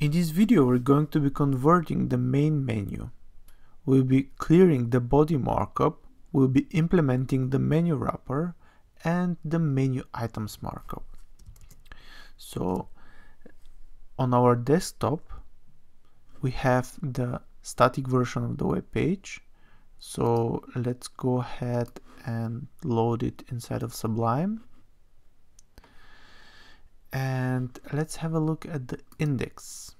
In this video we're going to be converting the main menu. We'll be clearing the body markup, we'll be implementing the menu wrapper and the menu items markup. So on our desktop we have the static version of the web page. So let's go ahead and load it inside of Sublime and let's have a look at the index.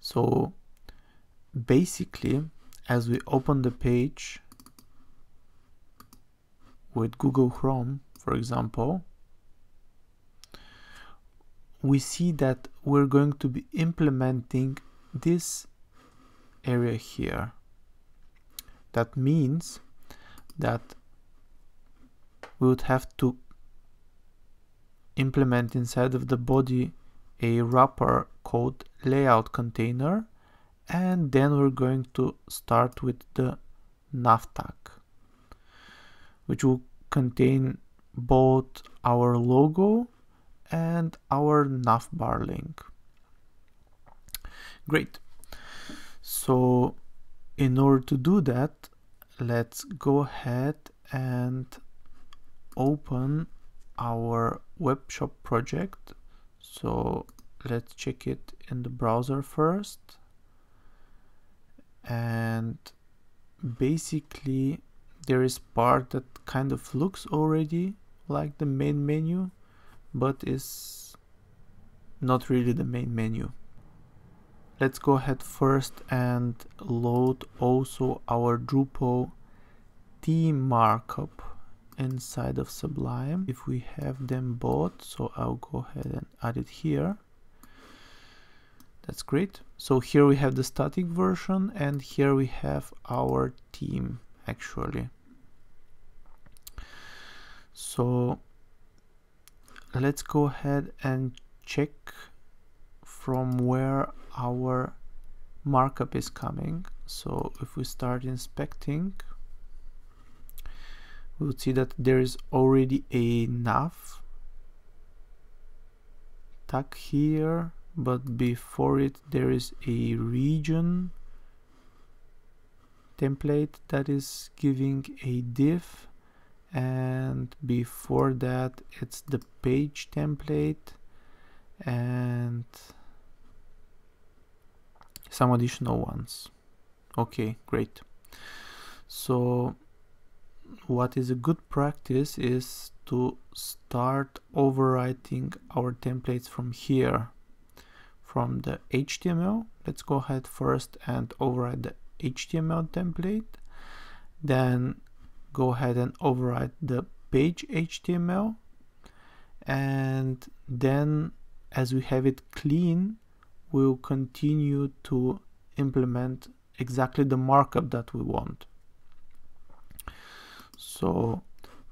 So basically as we open the page with Google Chrome for example we see that we're going to be implementing this area here. That means that we would have to implement inside of the body a wrapper called layout container and then we're going to start with the nav tag which will contain both our logo and our navbar link. Great. So in order to do that let's go ahead and open our web shop project. So let's check it in the browser first. And basically there is part that kind of looks already like the main menu but is not really the main menu. Let's go ahead first and load also our Drupal theme markup inside of Sublime. If we have them both so I'll go ahead and add it here. That's great. So here we have the static version and here we have our theme actually. So let's go ahead and check from where our markup is coming. So if we start inspecting we will see that there is already nav tag here but before it there is a region template that is giving a div and before that it's the page template and some additional ones. Okay great. So what is a good practice is to start overwriting our templates from here. From the HTML let's go ahead first and override the HTML template. Then go ahead and override the page HTML and then as we have it clean we'll continue to implement exactly the markup that we want so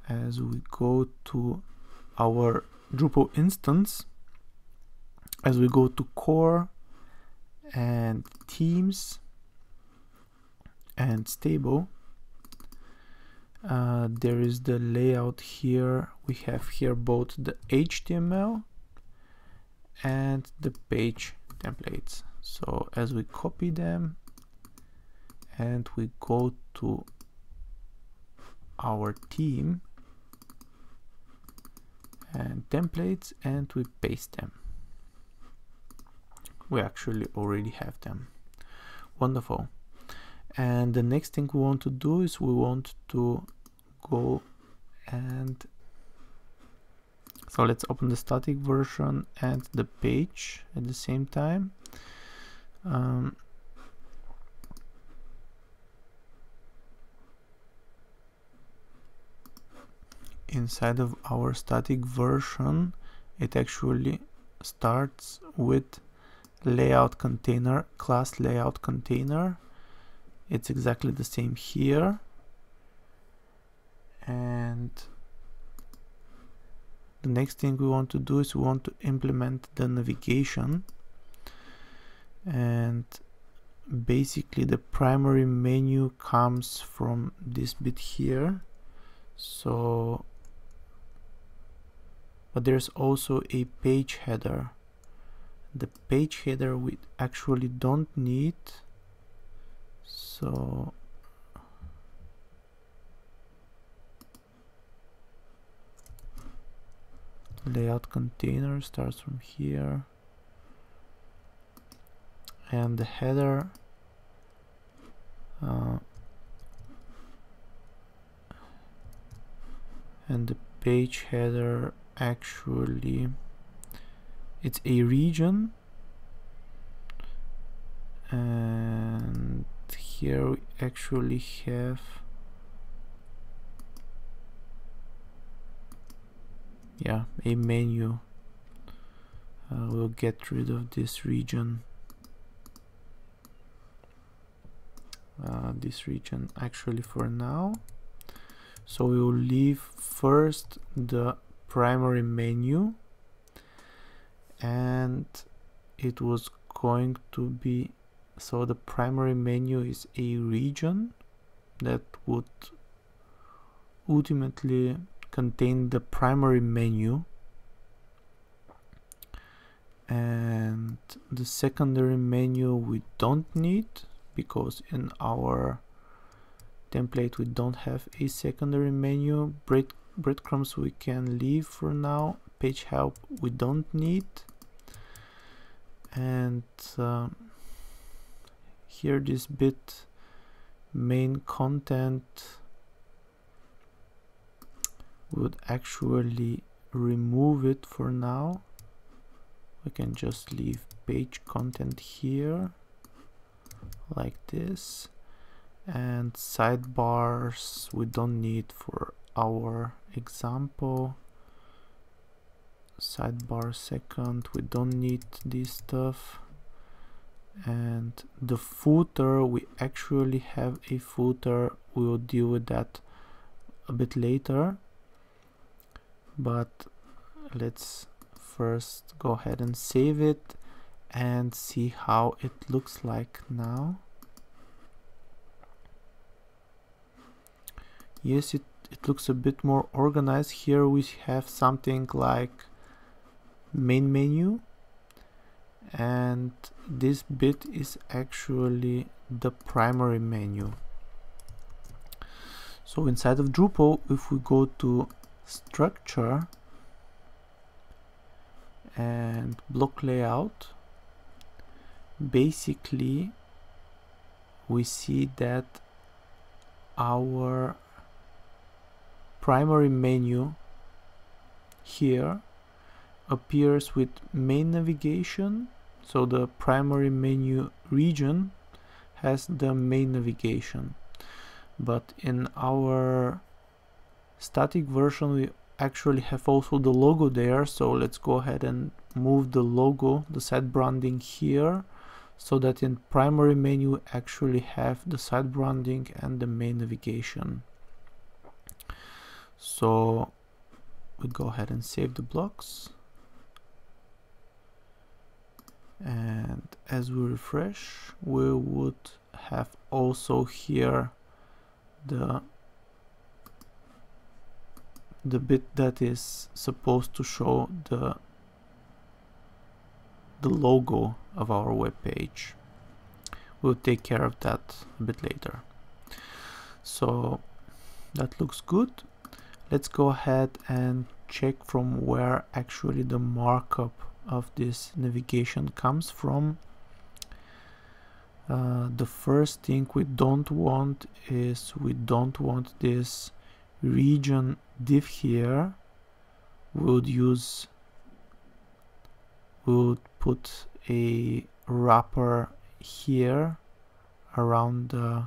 as we go to our Drupal instance as we go to core and themes and stable uh, there is the layout here. We have here both the HTML and the page templates. So as we copy them and we go to our theme and templates and we paste them. We actually already have them. Wonderful. And the next thing we want to do is we want to go and so let's open the static version and the page at the same time. Um, inside of our static version it actually starts with layout container class layout container. It's exactly the same here. And the next thing we want to do is we want to implement the navigation. And basically the primary menu comes from this bit here. So but there's also a page header. The page header we actually don't need so layout container starts from here. And the header uh, and the page header actually it's a region. And here we actually have yeah a menu. Uh, we'll get rid of this region. Uh, this region actually for now. So we will leave first the primary menu and it was going to be so the primary menu is a region that would ultimately contain the primary menu and the secondary menu we don't need because in our template we don't have a secondary menu. Bread breadcrumbs we can leave for now. Page help we don't need. And uh, here this bit main content would actually remove it for now. We can just leave page content here like this. And sidebars we don't need for our example. Sidebar second we don't need this stuff. And the footer we actually have a footer. We will deal with that a bit later. But let's first go ahead and save it and see how it looks like now. Yes it, it looks a bit more organized. Here we have something like main menu and this bit is actually the primary menu. So inside of Drupal if we go to structure and block layout basically we see that our primary menu here appears with main navigation. So the primary menu region has the main navigation. But in our static version we actually have also the logo there. So let's go ahead and move the logo the site branding here so that in primary menu actually have the site branding and the main navigation so we go ahead and save the blocks. And as we refresh we would have also here the the bit that is supposed to show the the logo of our web page. We'll take care of that a bit later. So that looks good let's go ahead and check from where actually the markup of this navigation comes from. Uh, the first thing we don't want is we don't want this region div here. We would use we would put a wrapper here around the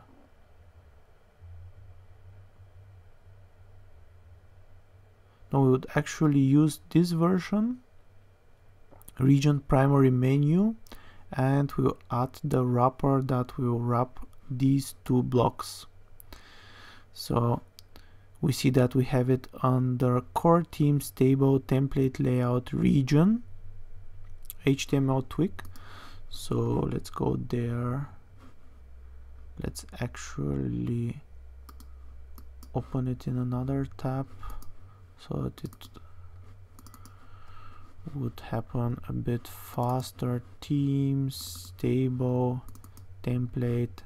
no we would actually use this version region primary menu and we'll add the wrapper that will wrap these two blocks. So we see that we have it under core themes stable template layout region HTML twig so let's go there. Let's actually open it in another tab so it would happen a bit faster. Themes stable template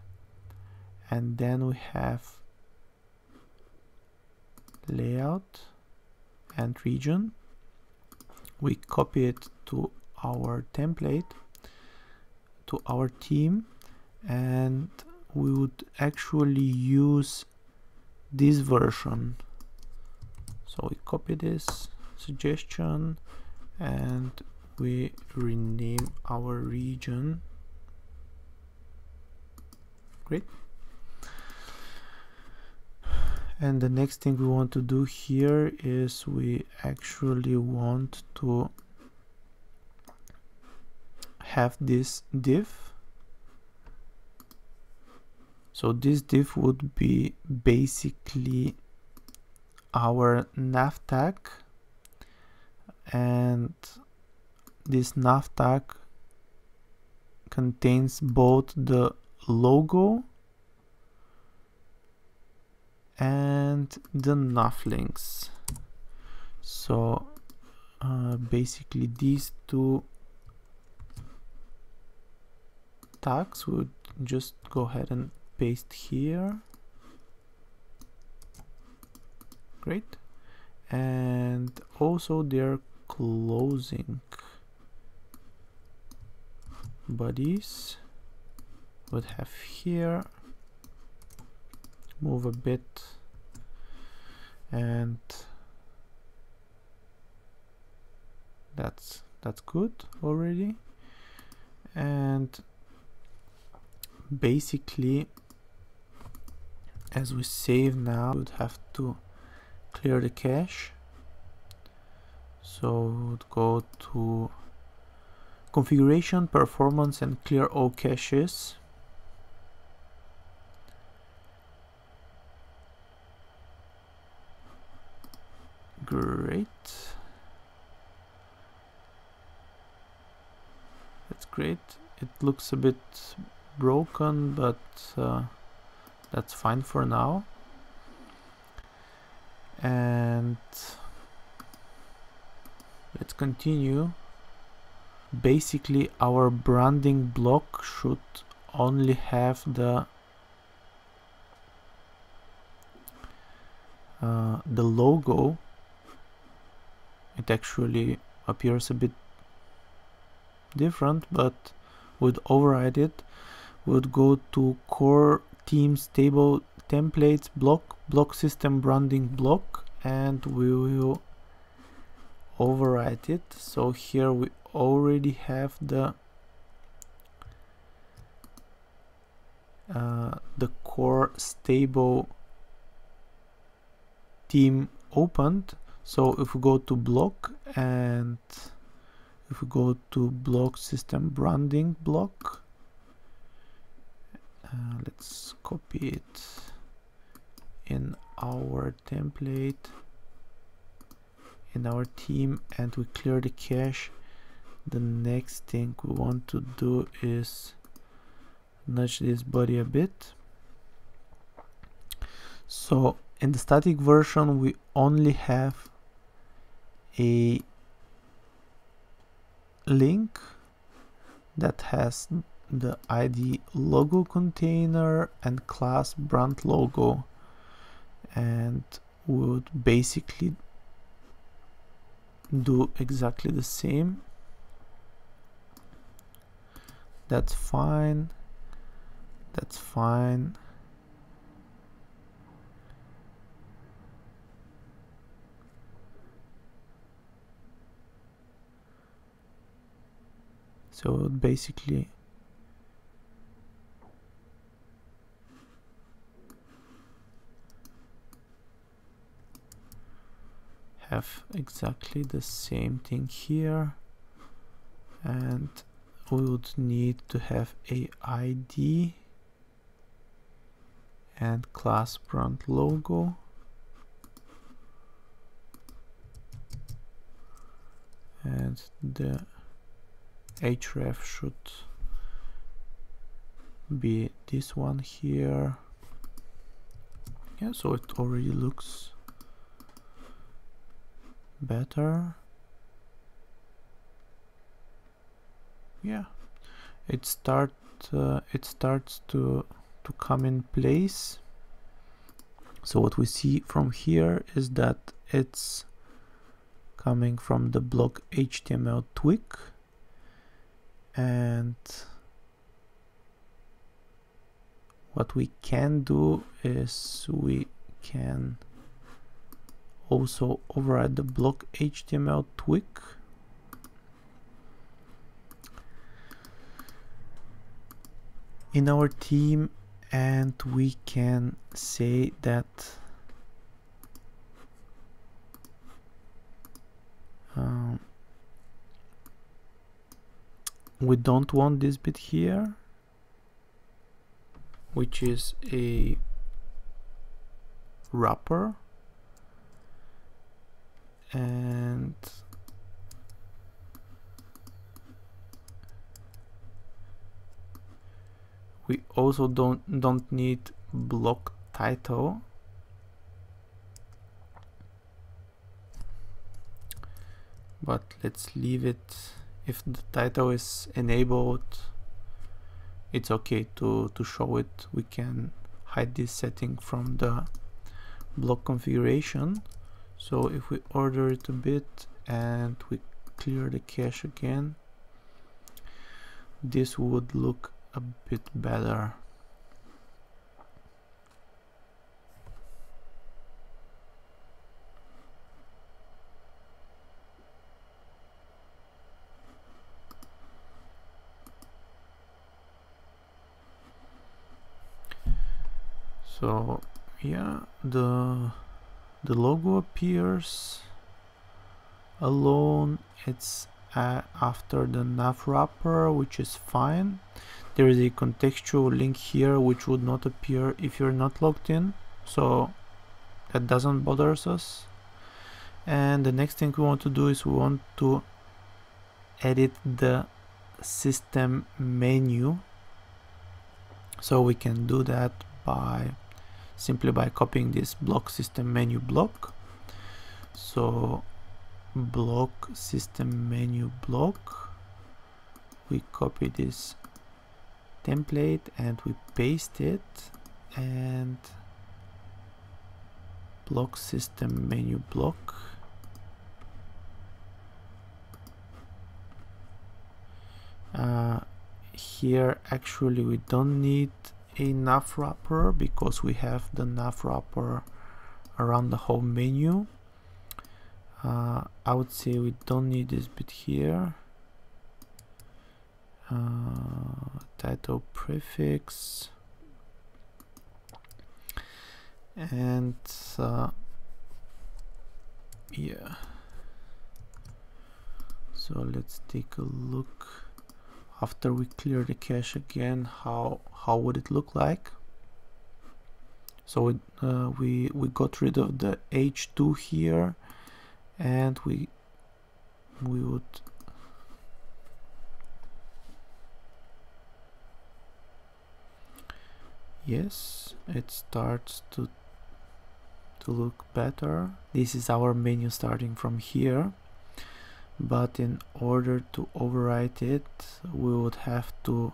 and then we have layout and region. We copy it to our template to our theme and we would actually use this version so we copy this suggestion and we rename our region. Great. And the next thing we want to do here is we actually want to have this div. So this div would be basically our nav tag and this nav tag contains both the logo and the nav links so uh, basically these two tags would just go ahead and paste here great. And also they're closing. Bodies would have here. Move a bit. And that's that's good already. And basically as we save now we would have to clear the cache. So go to configuration performance and clear all caches. Great. That's great. It looks a bit broken but uh, that's fine for now and let's continue. Basically our branding block should only have the uh, the logo. It actually appears a bit different but would override it. Would go to core themes stable templates block block system branding block and we will override it. So here we already have the uh, the core stable theme opened. So if we go to block and if we go to block system branding block uh, let's copy it in our template in our theme and we clear the cache. The next thing we want to do is nudge this body a bit. So in the static version we only have a link that has the id logo container and class brand logo and would basically do exactly the same. That's fine. That's fine. So basically have exactly the same thing here. And we would need to have a ID and class brand logo. And the href should be this one here. Yeah so it already looks better? Yeah. It start uh, it starts to to come in place. So what we see from here is that it's coming from the block HTML twig and what we can do is we can also override the block HTML twig in our theme and we can say that um, we don't want this bit here which is a wrapper and we also don't don't need block title. But let's leave it. If the title is enabled it's okay to to show it. We can hide this setting from the block configuration so if we order it a bit and we clear the cache again this would look a bit better. So yeah, the the logo appears alone. It's uh, after the nav wrapper, which is fine. There is a contextual link here which would not appear if you're not logged in. So that doesn't bother us. And the next thing we want to do is we want to edit the system menu. So we can do that by simply by copying this block system menu block. So block system menu block we copy this template and we paste it and block system menu block. Uh, here actually we don't need a nav wrapper because we have the nav wrapper around the whole menu. Uh, I would say we don't need this bit here. Uh, title prefix. And uh, yeah. So let's take a look after we clear the cache again how how would it look like? So it, uh, we we got rid of the h2 here and we we would yes it starts to to look better. This is our menu starting from here but in order to overwrite it we would have to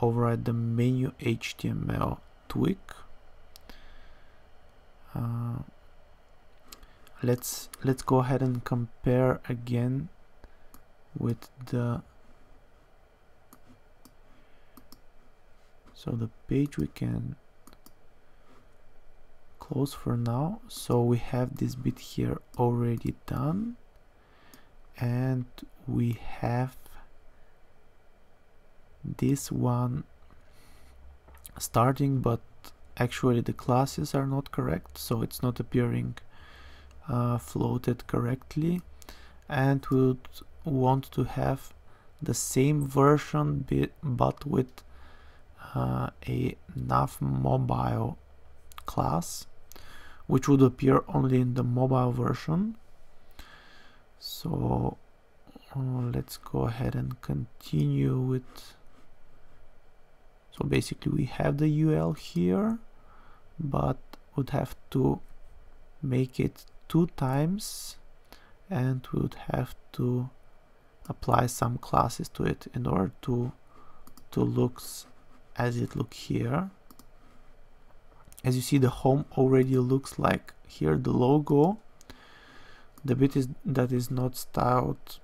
override the menu HTML twig uh, let's let's go ahead and compare again with the so the page we can close for now. So we have this bit here already done and we have this one starting but actually the classes are not correct so it's not appearing uh, floated correctly. And we would want to have the same version but with uh, a nav mobile class which would appear only in the mobile version so uh, let's go ahead and continue with so basically we have the UL here but would have to make it two times and would have to apply some classes to it in order to to looks as it look here. As you see the home already looks like here the logo the bit is that is not styled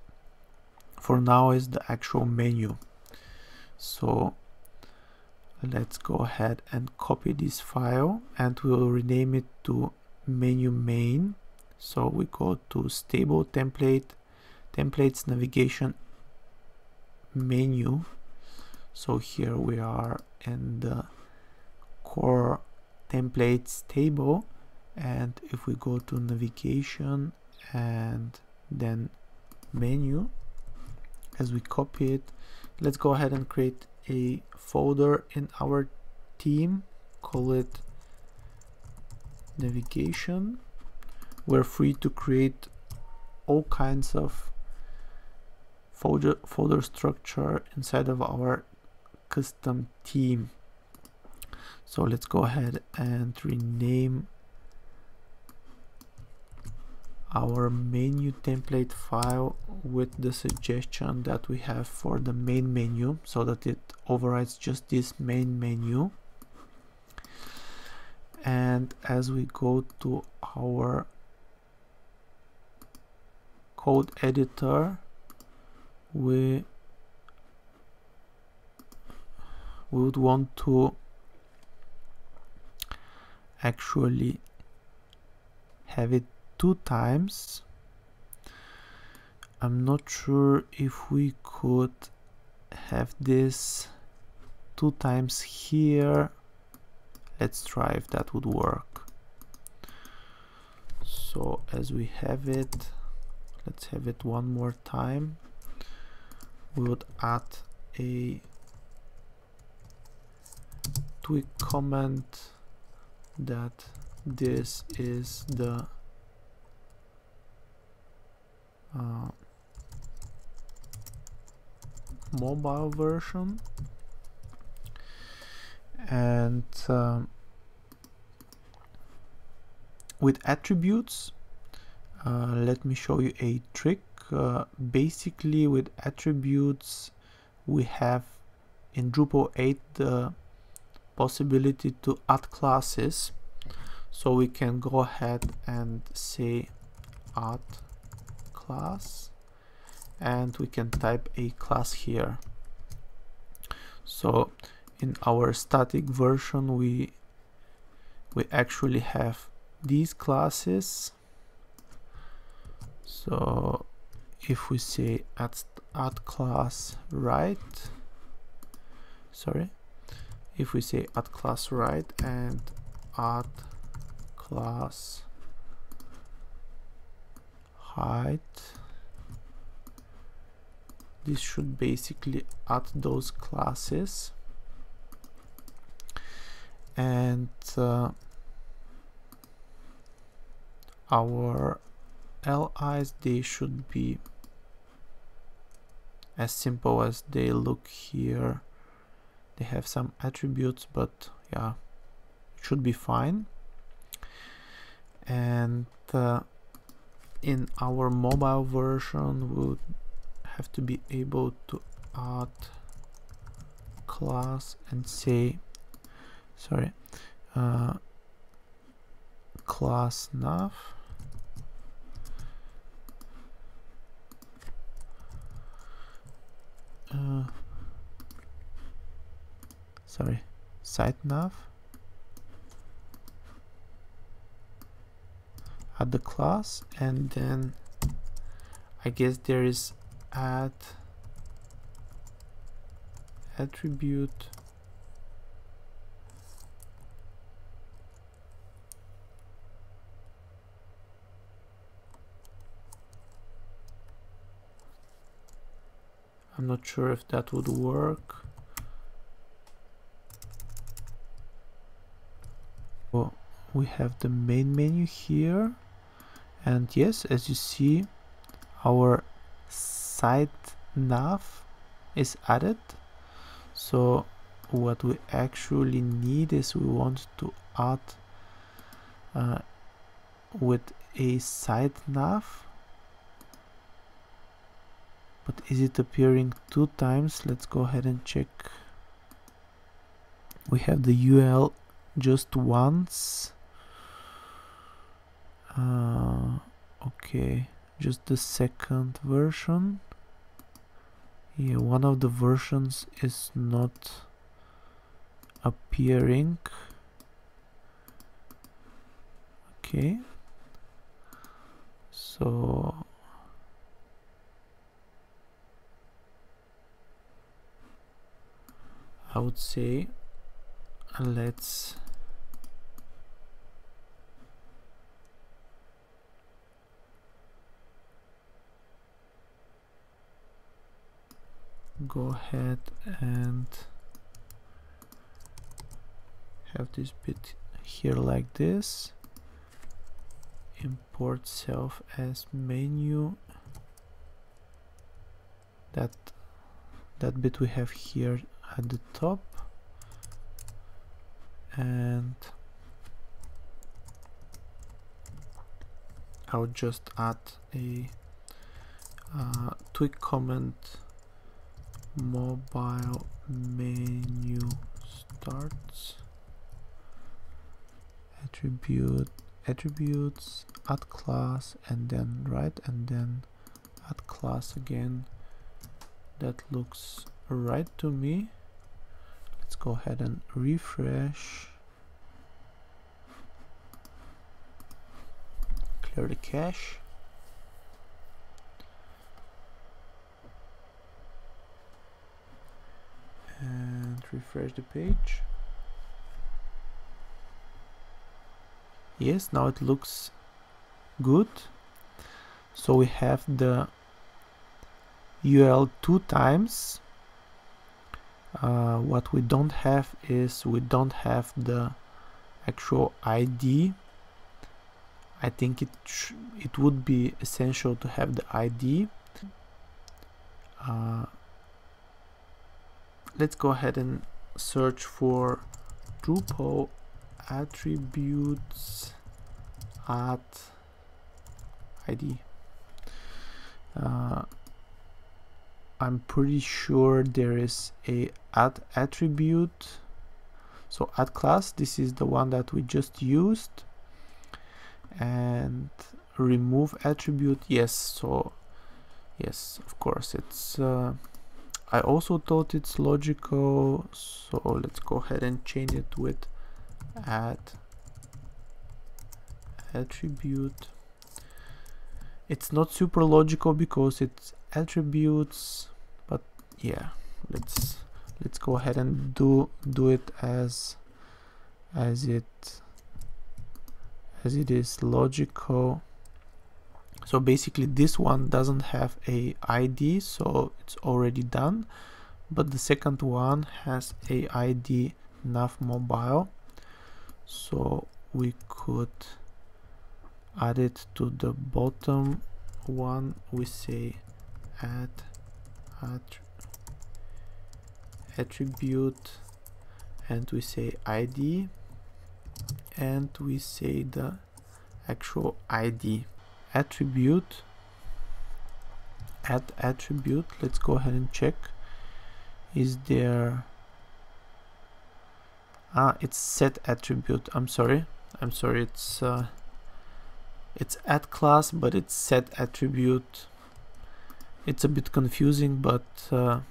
for now is the actual menu. So let's go ahead and copy this file and we'll rename it to menu main. So we go to stable template templates navigation menu. So here we are in the core templates table. And if we go to navigation and then menu. As we copy it let's go ahead and create a folder in our theme. Call it navigation. We're free to create all kinds of folder folder structure inside of our custom theme. So let's go ahead and rename our menu template file with the suggestion that we have for the main menu so that it overrides just this main menu. And as we go to our code editor we we would want to actually have it two times. I'm not sure if we could have this two times here. Let's try if that would work. So as we have it let's have it one more time. We would add a twig comment that this is the uh, mobile version. And um, with attributes uh, let me show you a trick. Uh, basically with attributes we have in Drupal 8 the possibility to add classes. So we can go ahead and say add class and we can type a class here. So in our static version we we actually have these classes. So if we say add, add class right sorry if we say add class right and add class height. This should basically add those classes. And uh, our LIs they should be as simple as they look here. They have some attributes but yeah should be fine. And uh, in our mobile version would have to be able to add class and say sorry uh, class nav. Uh, sorry site nav add the class and then I guess there is add attribute I'm not sure if that would work. Well, we have the main menu here and yes as you see our site nav is added. So what we actually need is we want to add uh, with a site nav. But is it appearing two times? Let's go ahead and check. We have the UL just once uh, okay just the second version. Yeah one of the versions is not appearing. Okay. So I would say let's go ahead and have this bit here like this. Import self as menu. That that bit we have here at the top. And I'll just add a uh, twig comment mobile menu starts. Attribute attributes add class and then right and then add class again. That looks right to me. Let's go ahead and refresh. Clear the cache and refresh the page. Yes now it looks good. So we have the UL two times. Uh, what we don't have is we don't have the actual ID I think it it would be essential to have the ID uh, let's go ahead and search for Drupal attributes at ID uh, I'm pretty sure there is a add attribute. So add class this is the one that we just used. And remove attribute. Yes so yes of course it's uh, I also thought it's logical so let's go ahead and change it with add attribute. It's not super logical because it's attributes but yeah let's let's go ahead and do do it as as it as it is logical so basically this one doesn't have a ID so it's already done. But the second one has a ID nav mobile. So we could add it to the bottom one. We say add, attribute and we say id and we say the actual id attribute add attribute let's go ahead and check. Is there ah it's set attribute i'm sorry i'm sorry it's uh, it's add class but it's set attribute. It's a bit confusing but uh,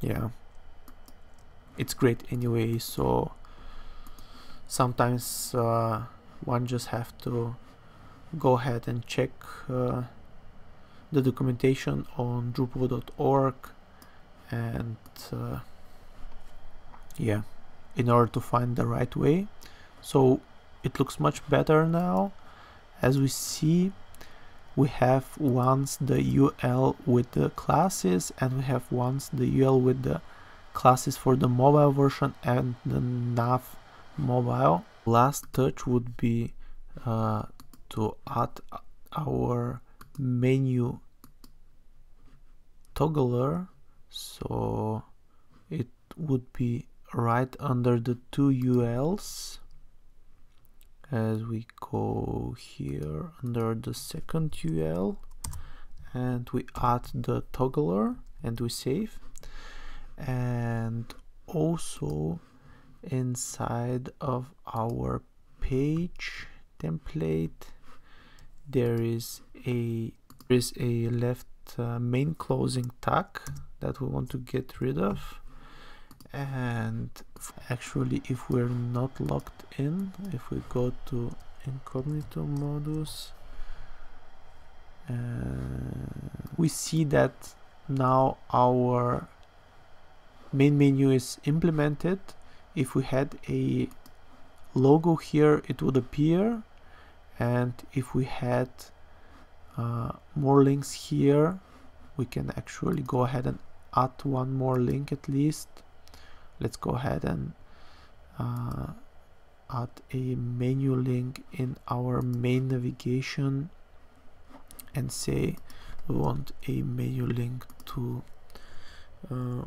yeah it's great anyway so sometimes uh, one just have to go ahead and check uh, the documentation on drupal.org and uh, yeah in order to find the right way. So it looks much better now. As we see we have once the UL with the classes and we have once the UL with the classes for the mobile version and the nav mobile last touch would be uh, to add our menu toggler. So it would be right under the two ULs as we go here under the second UL and we add the toggler and we save. And also inside of our page template. There is a there is a left uh, main closing tag that we want to get rid of. And actually if we're not logged in if we go to incognito modus uh, we see that now our main menu is implemented if we had a logo here it would appear. And if we had uh, more links here we can actually go ahead and add one more link at least. Let's go ahead and uh, add a menu link in our main navigation and say we want a menu link to uh,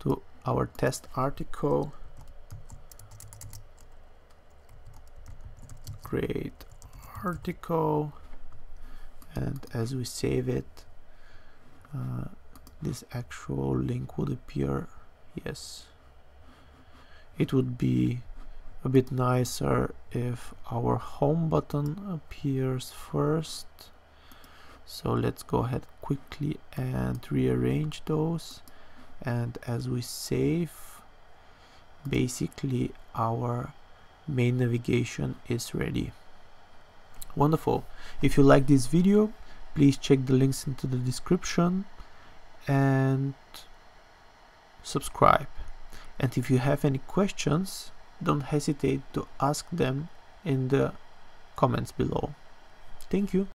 to our test article. Create article. And as we save it uh, this actual link would appear. Yes. It would be a bit nicer if our home button appears first. So let's go ahead quickly and rearrange those and as we save basically our main navigation is ready. Wonderful. If you like this video please check the links into the description and subscribe. And if you have any questions don't hesitate to ask them in the comments below. Thank you